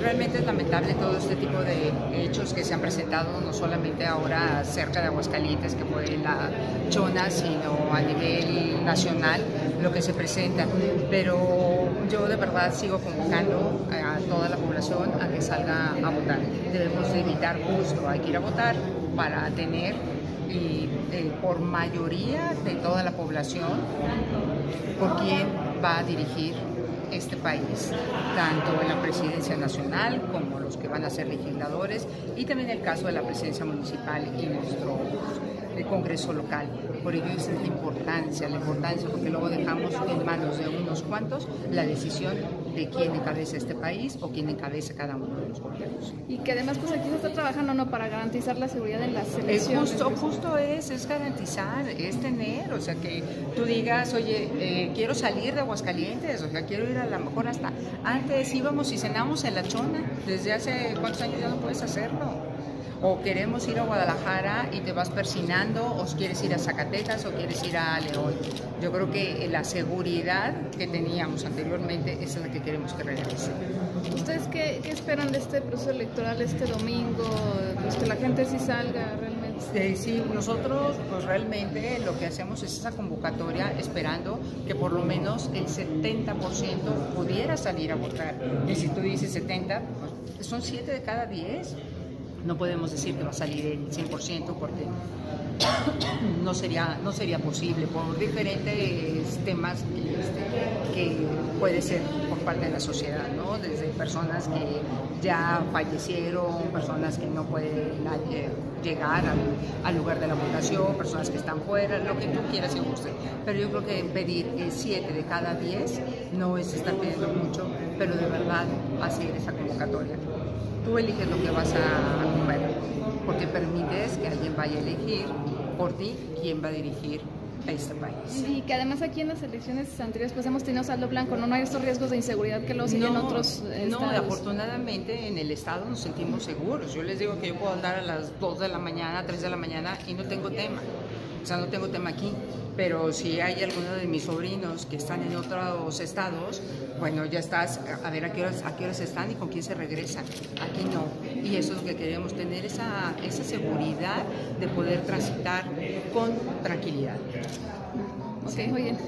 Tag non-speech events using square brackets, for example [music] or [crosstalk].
Realmente es lamentable todo este tipo de hechos que se han presentado, no solamente ahora cerca de Aguascalientes, que fue la Chona, sino a nivel nacional lo que se presenta. Pero yo de verdad sigo convocando a toda la población a que salga a votar. Debemos evitar justo, hay que ir a votar para tener eh, por mayoría de toda la población por quién va a dirigir este país, tanto en la presidencia nacional como los que van a ser legisladores y también el caso de la presidencia municipal y nuestro el Congreso local. Por ello es la importancia, la importancia, porque luego dejamos en manos de unos cuantos la decisión de quién encabeza este país o quién encabeza cada uno de los gobiernos. Y que además pues aquí se está trabajando no para garantizar la seguridad en las elecciones. justo, justo es, es garantizar, es tener, o sea que tú digas, oye, eh, quiero salir de Aguascalientes, o sea, quiero ir a lo mejor hasta antes íbamos y cenamos en la chona, desde hace cuántos años ya no puedes hacerlo o queremos ir a Guadalajara y te vas persinando, o quieres ir a Zacatecas o quieres ir a León. Yo creo que la seguridad que teníamos anteriormente es la que queremos que regrese. ¿Ustedes qué, esperan de este proceso electoral este domingo? Pues que la gente sí salga realmente. Sí, nosotros pues realmente lo que hacemos es esa convocatoria esperando que por lo menos el 70% pudiera salir a votar. Y si tú dices 70, pues son 7 de cada 10 no podemos decir que va a salir el 100% porque [coughs] no sería, no sería posible por diferentes temas este, que puede ser por parte de la sociedad, ¿no? desde personas que ya fallecieron, personas que no pueden llegar al, lugar de la votación, personas que están fuera, lo que tú quieras y guste. Pero yo creo que pedir 7 de cada 10 no es estar pidiendo mucho, pero de verdad hacer esa convocatoria tú eliges lo que vas a comer, porque permites que alguien vaya a elegir por ti quién va a dirigir a este país. Y que además aquí en las elecciones anteriores pues hemos tenido saldo blanco, ¿no? No hay estos riesgos de inseguridad que los siguen otros estados. No, afortunadamente en el estado nos sentimos seguros. Yo les digo que yo puedo andar a las 2 de la mañana, 3 de la mañana y no tengo tema. O sea, no tengo tema aquí pero si hay alguno de mis sobrinos que están en otros estados, bueno, ya estás a ver a qué horas, a qué horas están y con quién se regresan. Aquí no. Y eso es lo que queremos, tener esa, esa seguridad de poder transitar con tranquilidad. Ok, muy bien.